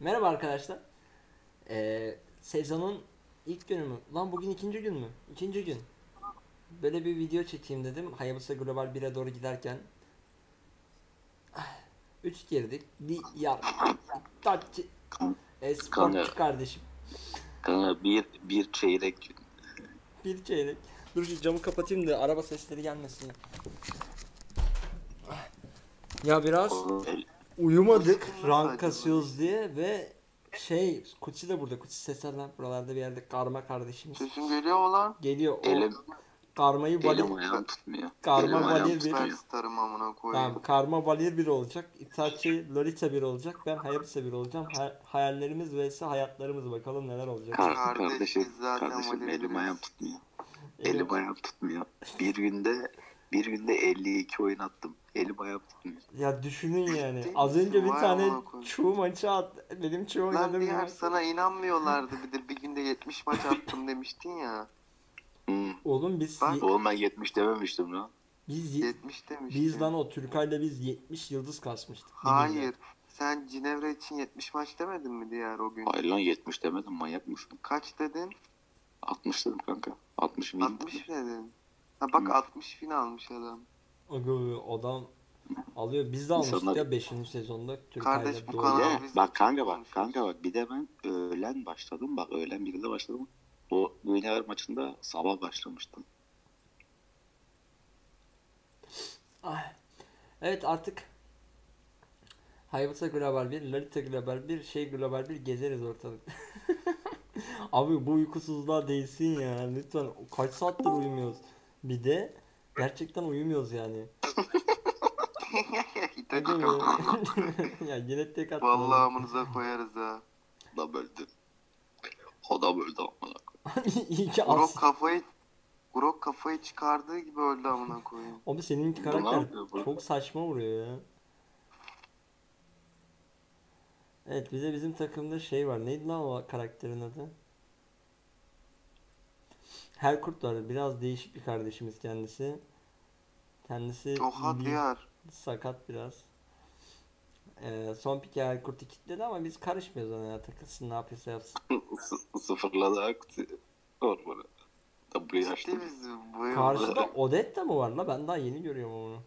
Merhaba arkadaşlar. Ee, sezonun ilk günü mü? Lan bugün ikinci gün mü? İkinci gün. Böyle bir video çekeyim dedim. Hayabusa Global 1'e doğru giderken. 3 girdik. Bir yar. Tatçı. E, sportçu kardeşim. Kanka bir, bir çeyrek gün. Bir çeyrek. Dur şu camı kapatayım da araba sesleri gelmesin. Ya biraz uyumadık rank kasıyoruz diye ve şey Kutsi de burada Kutsi sesler lan buralarda bir yerde karma kardeşimiz Sesim geliyor mu lan? geliyor o elim, karmayı elim valir ayağım tutmuyor. Karma elim valir bir- tutmuyor. starım amına koyayım. tamam karma valir bir olacak Itachi Lolita bir olacak ben Hayabusa bir olacağım Ha- hayallerimiz vs hayatlarımız bakalım neler olacak Kar- Kardeş, kardeşim, biz zaten kardeşim elim ayağım tutmuyor. Elim- Elim ayağım tutmuyor. Bir günde bir günde 52 oyun attım. Elim ayağım tutmuyor. ya düşünün yani az önce bir Vay tane çoğu maçı at benim çoğu Lan oynadığım diğer maç sana inanmıyorlardı bir de bir günde 70 maç attım demiştin ya. Hmm. oğlum biz Bak- Oğlum ben 70 dememiştim lan. biz ye- 70 demiştin. biz lan o Türkay'la biz 70 yıldız kasmıştık bir günde. Hayır. Sen Ginevra için 70 maç demedin mi diğer o gün? Hayır lan 70 demedim manyak mısın? Kaç dedin? 60 dedim kanka. 60 bin. 60 dedin. Ha bak Hı. 60 bin almış adam. Aga adam alıyor. Biz de almıştık İnsanlar- ya 5. sezonda Kardeş, Türkay'la bu kanal- biz- bak kanka bak kanka bak bir de ben öğlen başladım bak öğlen 1'de başladım. O Günever maçında sabah başlamıştım. Ay. Evet artık Hayabusa Global 1, Lolita Global 1, şey Global 1 gezeriz ortalık. Abi bu uykusuzluğa değsin ya lütfen kaç saattir uyumuyoruz. Bir de gerçekten uyumuyoruz yani. Aga yok. be. ya yine tek. Vallahi amınıza koyarız ha. Adam öldü. Adam öldü amına. İyi ki Grok az. kafayı Grok kafayı çıkardığı gibi öldü amına koyayım. Abi ne karakter yapıyor bu? çok saçma vuruyor ya. Evet bize bizim takımda şey var. Neydi lan o karakterin adı? Helkurt var. Biraz değişik bir kardeşimiz kendisi. Kendisi Oha bir- diğer. sakat biraz. Ee, son pike Helkurt'u kilitledi ama biz karışmıyoruz ona ya. Takılsın ne yapıyorsa yapsın. Sıfırladı aktı. Ormanı. Bu yıl- Karşıda Odette mi var la? Ben daha yeni görüyorum onu.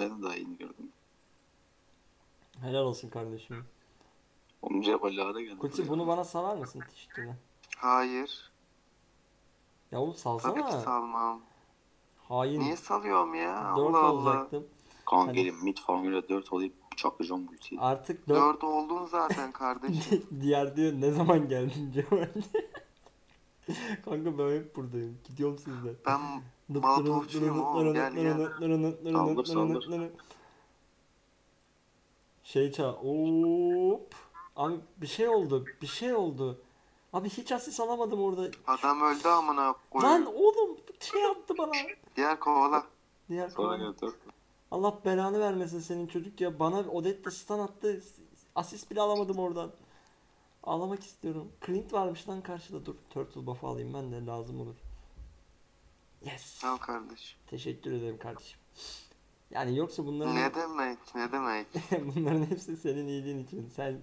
Ben de daha yeni gördüm. Helal olsun kardeşim. Onun ceballara geldi. Kutsi bunu bana salar mısın teşekkürler. Hayır. Ya oğlum Tabii ki salsana. salmam. Hain. Niye salıyorum ya? 4 Allah Allah. olacaktım. Kanka Hani- gelin mid formüle 4 olayım çakacağım bu ultiyi. Artık 4 4 oldun zaten kardeşim. diğer diyor ne zaman geldin Cemal Kanka ben hep buradayım. Gidiyorum sizle. Ben Molotovçuyum oğlum, gel, gel. Saldır, saldır. Şey ça hop. Abi bir şey oldu. Bir şey oldu. Abi hiç asist alamadım orada. adam öldü amına Lan koyayım. oğlum şey yaptı bana. Diğer kovala. Diğer Sonra 4. Allah belanı vermesin senin çocuk ya. Bana Odette stun attı. Asist bile alamadım oradan. Ağlamak istiyorum. Clint varmış lan karşıda. Dur Turtle buff alayım ben de lazım olur. Yes. Al kardeşim. Teşekkür ederim kardeşim. Yani yoksa bunların Ne demek? Ne demek? bunların hepsi senin iyiliğin için. Sen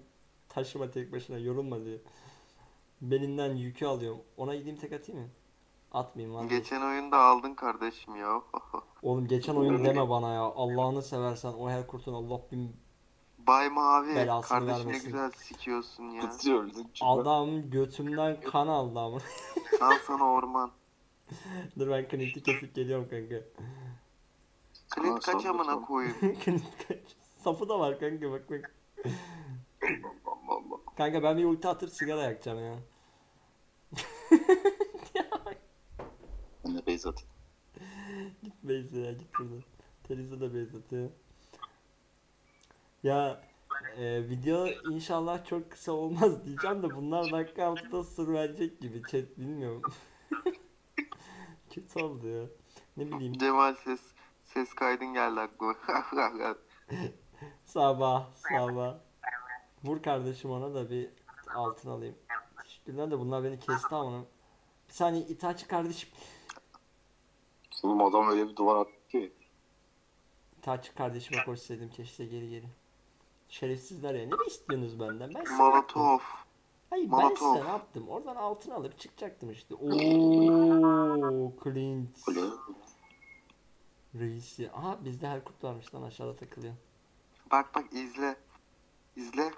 taşıma tek başına yorulma diye. Belinden yükü alıyorum. Ona gideyim tek atayım mı? Atmayayım lan. Geçen oyunda aldın kardeşim ya. Oğlum geçen oyun deme bana ya. Allah'ını seversen o her kurtun Allah bin Bay Mavi. Belasını Kardeşim ne vermesin. güzel sikiyorsun ya. Adam götümden kan aldı ama. Al sana orman. Dur ben Clint'i kesip geliyorum kanka. Clint kaç amına koyayım. Clint kaç. Safı da var kanka bak bak. Kanka ben bir ulti atıp sigara yakacağım ya. Base atayım. Git Beyze ya git buradan. Teresa da Beyze atıyor. Ya e, video inşallah çok kısa olmaz diyeceğim de bunlar dakika altıda sır verecek gibi chat bilmiyorum. Kötü oldu ya. Ne bileyim Cemal ses ses kaydın geldi aklıma. sabah sabah. Vur kardeşim ona da bir altın alayım. Teşekkürler de bunlar beni kesti ama. Bir saniye Itachi kardeşim. Oğlum adam öyle bir duvar attı ki. Itachi kardeşime koşsaydım keşke geri geri. Şerefsizler ya. Ne istiyorsunuz benden? Ben? Molotov. Hayır ben Molotov. size ne yaptım? Oradan altın alıp çıkacaktım işte. Oo, Clint. Reisi. Aha bizde her kurt varmış lan aşağıda takılıyor. Bak bak izle. İzle.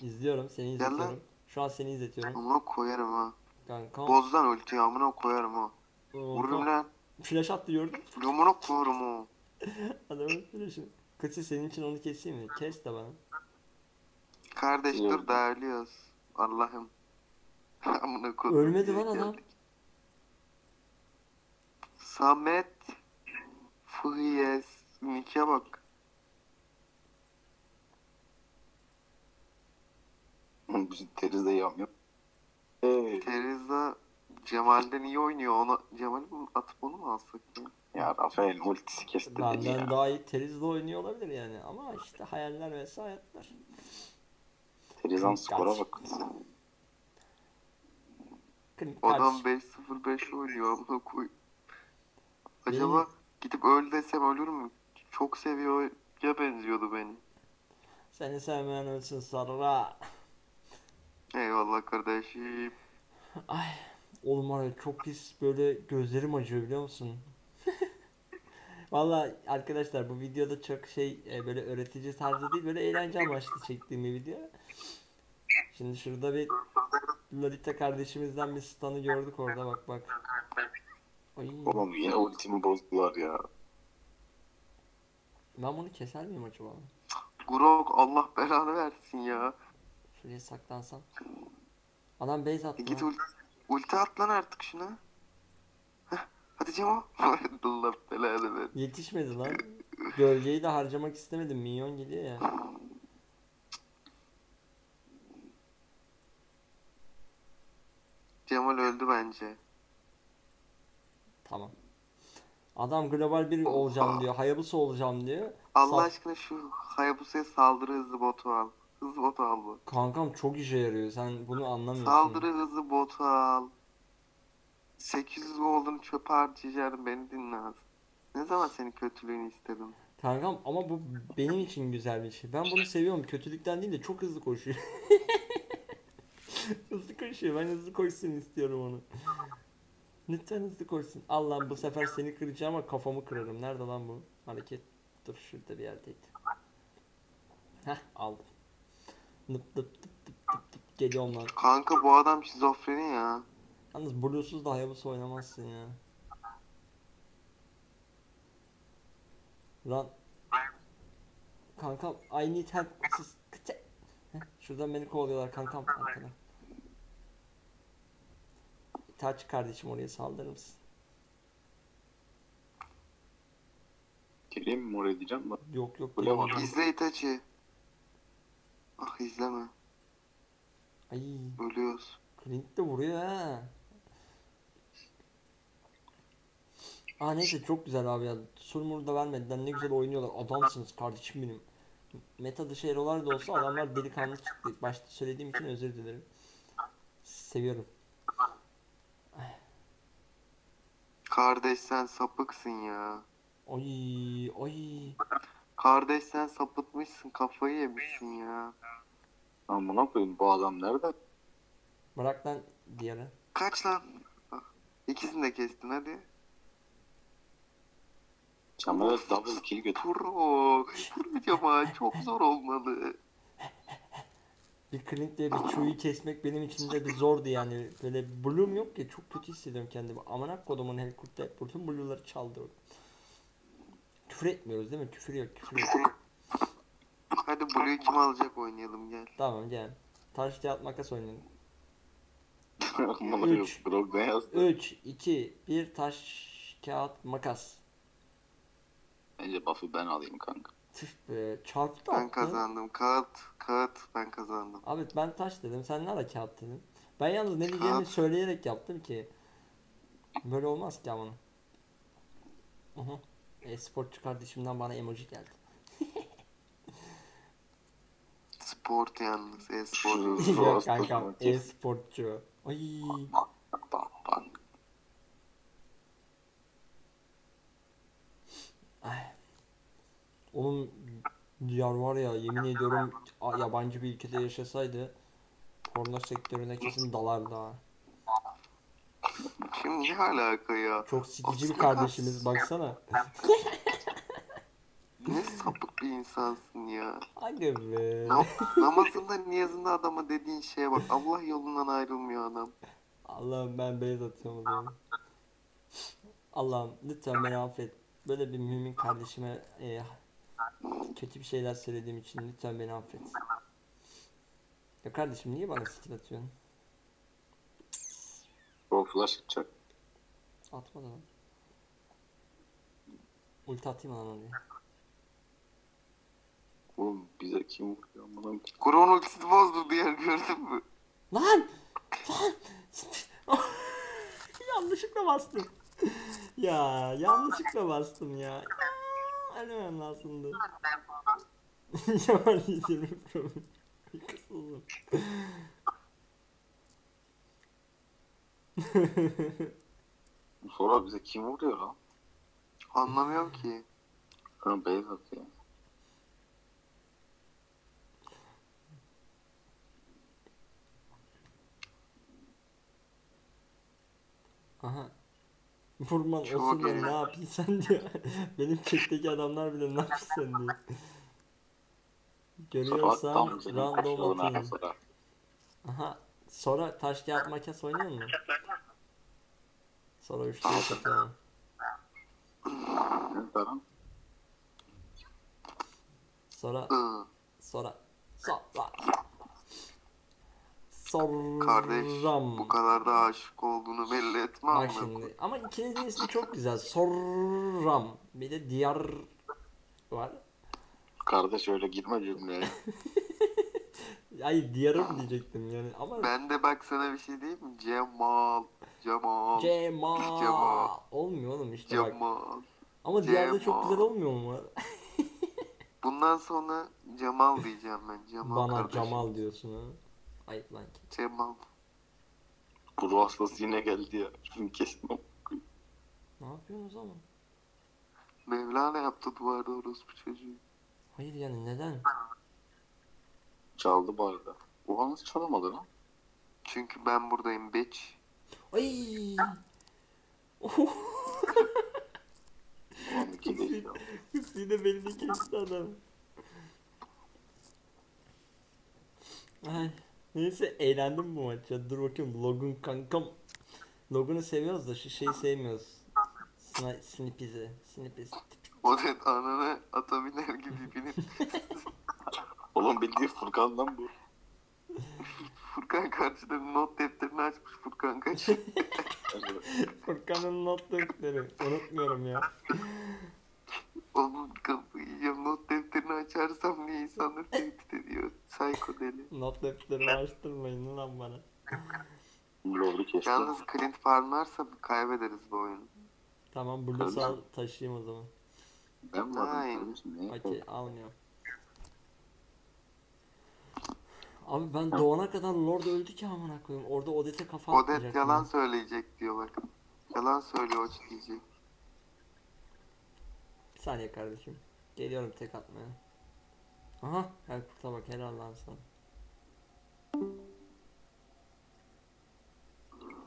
İzliyorum seni Gel lan. izletiyorum. Şu an seni izletiyorum. Amına koyarım ha. Kanka. Bozdan ultiyi amına koyarım ha. Vururum lan. Flash attı gördün mü? Koyarım ha. Adamın flash'ı. Kıçı senin için onu keseyim mi? Kes de bana. Kardeş İyi dur oldu. da ölüyoruz. Allah'ım. Amına koyayım. Ölmedi lan adam. Samet Fıyes Nike bak. Bizim Teriz de yamıyor. Hey. Teresa Cemal'den iyi oynuyor. Ona Cemal'i atıp onu mu alsak ya? Ya Rafael ultisi kesti Benden ya. daha iyi Teriz'de oynuyor olabilir yani. Ama işte hayaller vs hayatlar. Teriz'den skora bak. Adam kaç. 5-0-5 oynuyor amına koy. Acaba gidip öl desem ölür mü? Çok seviyor ya benziyordu beni. Seni sevmeyen ölsün sarra. Eyvallah kardeşim. Ay. Oğlum var ya çok pis böyle gözlerim acıyor biliyor musun? Valla arkadaşlar bu videoda çok şey e, böyle öğretici tarzı değil böyle eğlence amaçlı çektiğim bir video. Şimdi şurada bir Lolita kardeşimizden bir stun'ı gördük orada bak bak. Ay, Oğlum yine ultimi bozdular ya. ben bunu keser miyim acaba? Grok Allah belanı versin ya. Şuraya saklansam. Adam base attı. E git ulti, ulti at lan artık şuna. Heh, hadi Cemo. Allah belanı ver. Yetişmedi lan. Gölgeyi de harcamak istemedim. Minyon geliyor ya. Cemal öldü bence. Tamam. Adam global bir olacağım diyor. Hayabusa olacağım diyor. Allah Saf- aşkına şu Hayabusa'ya saldırı hızlı botu al. Hızlı botu al bu. Kankam çok işe yarıyor. Sen bunu anlamıyorsun. Saldırı hızlı botu al. 800 olduğunu çöpe harcayacaksın beni dinle az. Ne zaman senin kötülüğünü istedim? Kankam ama bu benim için güzel bir şey. Ben bunu seviyorum. Kötülükten değil de çok hızlı koşuyor. hızlı koşuyor. Ben hızlı koşsun istiyorum onu. Lütfen hızlı koşsun. Allah bu sefer seni kıracağım ama kafamı kırarım. Nerede lan bu hareket? Dur şurada bir yerdeydi. Heh aldım. Dıp dıp dıp dıp dıp dıp geliyorum lan. Kanka bu adam şizofreni ya. Yalnız Blue'suz da Hayabusa oynamazsın ya. Lan. Kankam I need help. Siz Şuradan beni kovalıyorlar kankam arkadan. Taç kardeşim oraya saldırır mısın? Geleyim mi oraya diyeceğim bak. Yok yok. Gelmiyor. İzle Itachi. Ah izleme. Ay Ölüyoruz. Clint de vuruyor ha. Aa neyse çok güzel abi ya. Surmur'u da vermediler. Ne güzel oynuyorlar. Adamsınız kardeşim benim. Meta dışı hero'lar da olsa adamlar delikanlı çıktı. Başta söylediğim için özür dilerim. Seviyorum. Kardeş sen sapıksın ya. Ay ay. Kardeş sen sapıtmışsın kafayı yemişsin ya. Amına koyayım bu adam nerede? Bırak lan diğeri. Kaç lan? İkisini de kestin hadi. Cemal'e double kill götür. Turo. Cemal çok zor olmalı. Bir Clint diye bir Q'yu kesmek benim için de bir zordu yani. Böyle Blue'm yok ki çok kötü hissediyorum kendimi. Amanak kodumun helikopter bütün Blue'ları çaldı orada. Küfür etmiyoruz değil mi? Küfür yok, küfür yok. Hadi Blue'yu kim alacak oynayalım gel. Tamam gel. Taş kağıt makas oynayalım. Koyayım. Üç. Grog ne yazdı? 3, 2, 1 taş kağıt makas. Bence buff'ı ben alayım kanka. Tüh be çarptı Ben attı. kazandım. Kağıt, kağıt ben kazandım. Abi ben taş dedim sen ne ara kağıt dedin. Ben yalnız ne diyeceğimi Kağıt. söyleyerek yaptım ki. Böyle olmaz ki ama. Aha. E-sportçu kardeşimden bana emoji geldi. Sport yalnız. Kankam mu? e-sportçu. Ay. Bak. Oğlum Diyar var ya yemin ediyorum yabancı bir ülkede yaşasaydı porno sektörüne kesin dalardı ha. Şimdi alaka ya? Çok sikici bir kardeşimiz baksana. Ne sapık bir insansın ya. Aga be. Na- namazında niyazında adama dediğin şeye bak. Allah yolundan ayrılmıyor adam. Allah'ım ben beyaz atıyorum o zaman. Allah'ım lütfen beni affet. Böyle bir mümin kardeşime e, kötü bir şeyler söylediğim için lütfen beni affet. Ya kardeşim niye bana skill atıyorsun? Flash atacak. Atma da lan. Ulti atayım lan diye. Oğlum bize kim vuruyor? Bana Kur'an ultisi bozdu diye gördün mü? Lan! Lan! yanlışlıkla bastım. Ya yanlışlıkla bastım ya. Ölmem lazımdı. Yaman 120 Pro. Uykusuzum. Sonra bize kim vuruyor lan? Anlamıyorum ki. Ha beyaz atıyor. Aha. Vurman olsun iyi. ne yapıyorsun diyor. Benim chat'teki adamlar bile ne yapıyorsun diyor. Sonra Görüyorsan random atayım. Aha. Sonra taş kağıt makas oynuyor mu? Sonra üçlü atalım. Ne lan? Sonra sonra sonra Soram. Kardeş bu kadar da aşık olduğunu belli etme Bak şimdi ama ikinizin ismi çok güzel. Soram. Bir de diyar var. Kardeş öyle girme cümleye. Hayır diyarım diyecektim yani ama Ben de bak sana bir şey diyeyim mi? Cemal. Cemal. Cemal. Cemal. Olmuyor oğlum işte bak. Cemal. Ama diyarda çok güzel olmuyor mu? Bundan sonra Cemal diyeceğim ben. Cemal Bana kardeşim. Cemal diyorsun ha. Ayıp lan ki. Cemal. Bu ruh hastası yine geldi ya. Şunu kesin. Ne yapıyorsunuz ama? Mevlana yaptı duvarda orospu çocuğu. Hayır yani neden? Çaldı bu arada. Oha nasıl çalamadı lan? Çünkü ben buradayım bitch. Ay. Ulan iki değil ya. Yine beni de kesti adam. Ay. Neyse eğlendim bu maçta. Dur bakayım Logan kankam. Logan'ı seviyoruz da şu şeyi sevmiyoruz. Sni Snipiz'i. Snipiz. O da anana ata biner gibi binip Oğlum bildiğin Furkan lan bu. Furkan karşıda not defterini açmış Furkan kaç. Furkan'ın not defteri. Unutmuyorum ya. Oğlum kafayı yiyeceğim not defterini açarsam niye insanları tehdit ediyor. Psycho deli. Not defterimi açtırmayın lan bana. Yalnız Clint farmlarsa kaybederiz bu oyunu. Tamam Blue sal taşıyayım o zaman. Ben Aynen. kardeşim. Ne Okey almıyorum. Abi ben doğana kadar Lord öldü ki amına koyayım. Orada Odette kafa Odet atmayacak yalan mı? söyleyecek diyor bak. Yalan söylüyor o diyecek. Bir saniye kardeşim. Geliyorum tek atmaya. Aha Helkurt'a bak helal lan sana.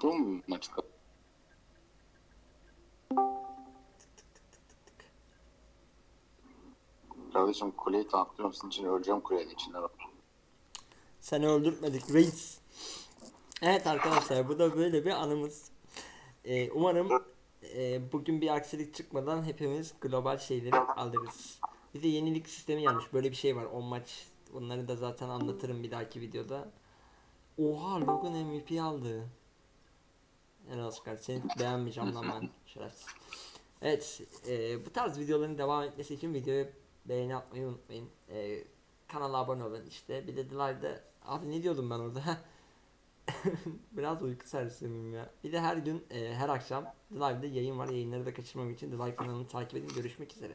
Bu mu maçta? Kardeşim kuleyi tanıtlıyorum senin için öleceğim kulenin içinde bak. Seni öldürtmedik reis. Evet arkadaşlar bu da böyle bir anımız. Ee, umarım e, bugün bir aksilik çıkmadan hepimiz global şeyleri alırız. Bir de yenilik sistemi yanlış. Böyle bir şey var. 10 maç. Onları da zaten anlatırım bir dahaki videoda. Oha Logan MVP aldı. Helal Oscar. Seni beğenmeyeceğim lan ben. Şerefsiz. Evet. e, bu tarz videoların devam etmesi için videoyu beğeni atmayı unutmayın. E, kanala abone olun işte. Bir de Drive'da abi ne diyordum ben orada? Biraz uyku sersemiyim ya. Bir de her gün e, her akşam Drive'da yayın var. Yayınları da kaçırmamak için Drive kanalını takip edin. Görüşmek üzere.